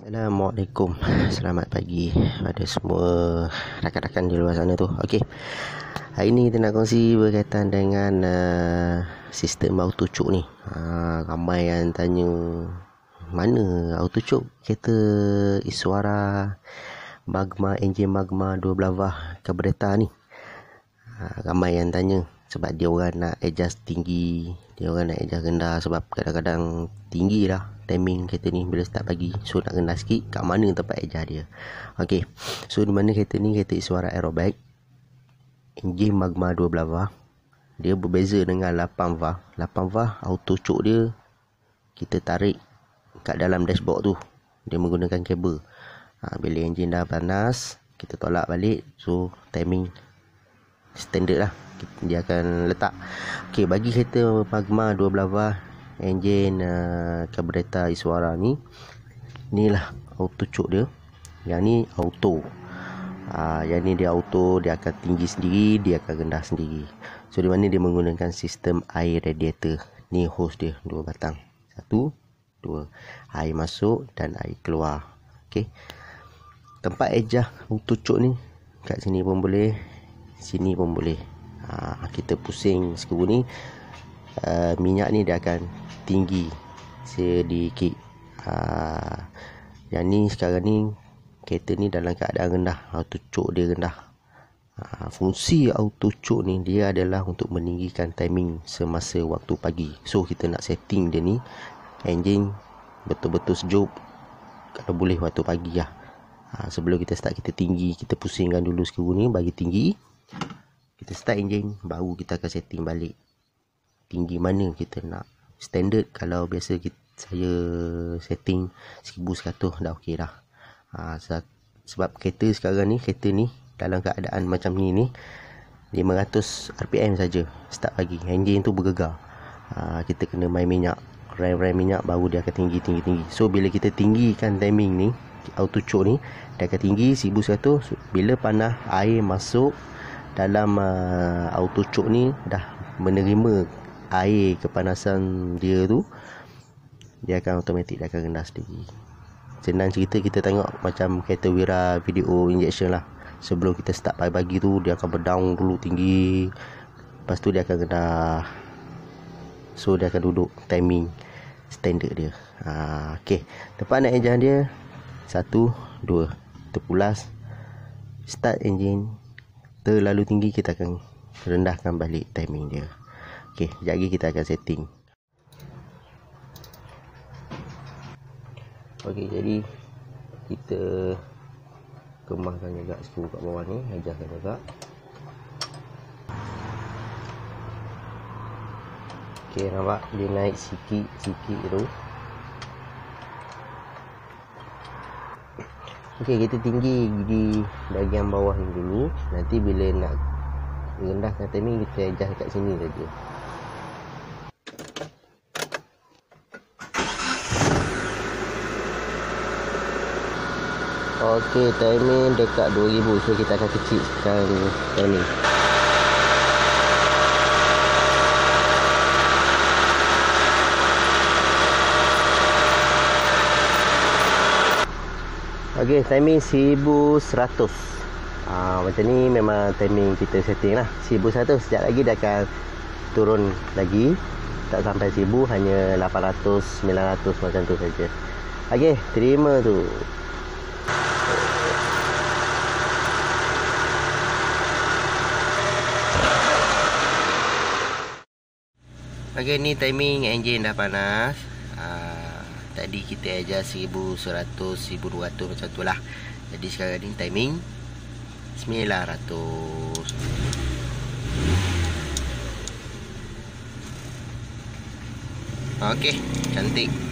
Assalamualaikum. Selamat pagi Pada semua Rakan-rakan di luar sana tu. Okey. Hari ni kita nak kongsi Berkaitan dengan uh, Sistem auto ni. Uh, Ramai yang tanya Mana auto choke Kereta Iswara Magma Enjin Magma 12 vah Carburetor ni. Uh, Ramai yang tanya Sebab dia orang nak adjust tinggi Dia orang nak adjust rendah Sebab kadang-kadang Tinggi lah timing kereta ni. Bila start pagi so nak rendah sikit kat mana tempat ejar dia. Ok so di mana kereta ni kereta suara aerobag enjin magma 12 var. Dia berbeza dengan 8 var. 8 var auto choke dia kita tarik kat dalam dashboard tu. Dia menggunakan kabel. Ha, bila enjin dah panas kita tolak balik. So timing standard lah. Dia akan letak. Ok bagi kereta magma 12 var enjin uh, carburetor Iswara ni inilah auto choke dia. Yang ni auto. Uh, yang ni dia auto dia akan tinggi sendiri dia akan rendah sendiri. So di mana dia menggunakan sistem air radiator ni hose dia dua batang. Satu dua. Air masuk dan air keluar. Okey. Tempat ejah auto choke ni kat sini pun boleh sini pun boleh. Ha, kita pusing skru ni uh, minyak ni dia akan tinggi. Sedikit ha, yang ni sekarang ni kereta ni dalam keadaan rendah. Auto choke dia rendah. Ha, fungsi auto choke ni dia adalah untuk meninggikan timing semasa waktu pagi. So kita nak setting dia ni engine betul-betul sejuk kalau boleh waktu pagi lah. Ha, sebelum kita start kita tinggi kita pusingkan dulu skru ni bagi tinggi. Kita start engine baru kita akan setting balik. Tinggi mana kita nak standard kalau biasa kita, saya setting 1100 dah okey dah. Ha, sebab kereta sekarang ni, kereta ni dalam keadaan macam ni ni 500 RPM saja start pagi. Enjin tu bergegar. Ha, kita kena main minyak, rem-rem minyak baru dia akan tinggi tinggi tinggi. So bila kita tinggikan timing ni, auto choke ni dia akan tinggi 1100 bila panah air masuk dalam uh, auto choke ni dah menerima air kepanasan dia tu dia akan automatik dia akan rendah sendiri. Senang cerita kita tengok macam kereta Wira video injection lah. Sebelum kita start pagi-pagi tu dia akan berdown dulu tinggi. Lepas tu dia akan rendah. So dia akan duduk timing standard dia. Ha, ok tempat nak engine dia satu dua. Terpulas. Start engine terlalu tinggi kita akan rendahkan balik timing dia Okey, sekejap lagi kita akan setting. Okey, jadi kita kembangkan juga skru kat bawah ni, adjustkan juga. Okey, nampak dia naik sikit-sikit tu. Okey, kita tinggi di bahagian bawah ni dulu. Nanti bila nak rendahkan timing, kita adjust kat sini saja. Okey, timing dekat 2000 so kita akan kecilkan timing. Okey, timing 1100. Ah, macam ni memang timing kita setting lah. 1100 sekejap lagi dia akan turun lagi. Tak sampai 1000 hanya 800 900 macam tu saja. Okey, terima tu. Okey ni timing enjin dah panas. Uh, tadi kita aja 1100 1200 macam tu lah. Jadi sekarang ni timing 900. Okey, cantik.